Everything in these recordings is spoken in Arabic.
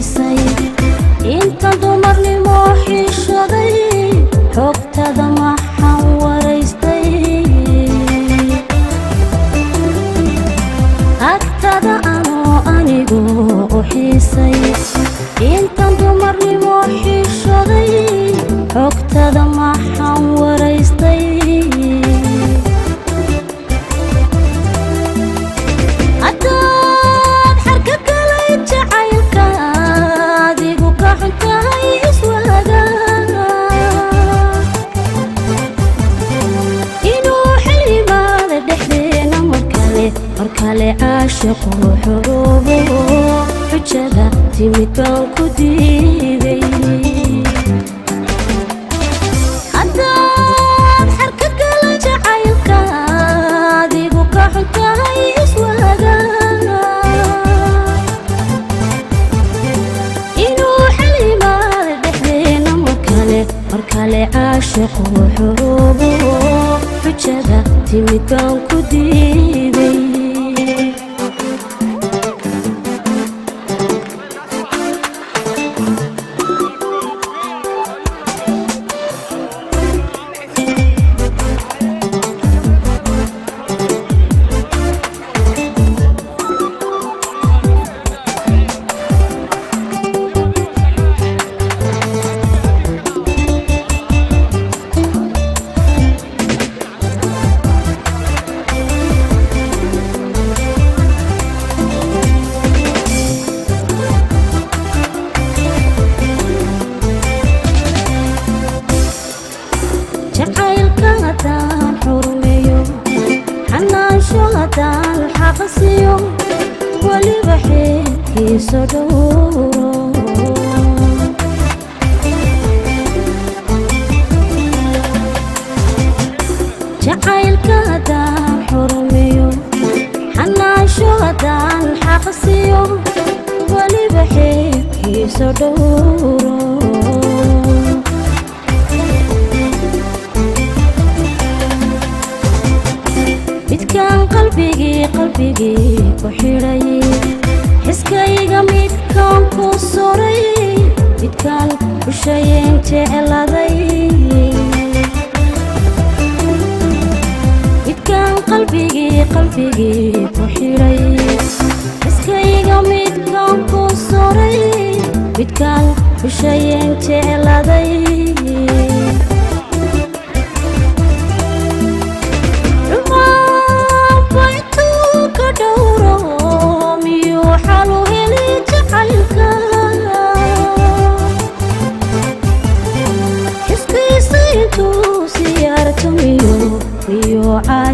xiisay inta dumarnimoo xiishaday xogtada maxaan waraystay agtada anoo anigu u xiisay intan dumarnimoo xiishaday xogtada عاشق وحروبه حجبة تمتون كديدي هدان حركة الجعيل كاذبك حتى يسوى إنو عاشق وحروبه حجبة تمتون كديدي caqsiyo weliba xeelkiisa dhowro jacaylka haddaan xurmiyo xanaasho haddaan xaqsiyo weliba xeelkiisa dhowro qalbigii qalbigii ku xidhay xiskayga midkaan ku suray midkaan ushayen jecladay midkaan qalbigii ku suray midkaan ushayen jecladay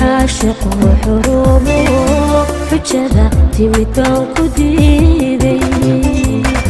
عاشق وحرومه في الشباب تمتون كديدي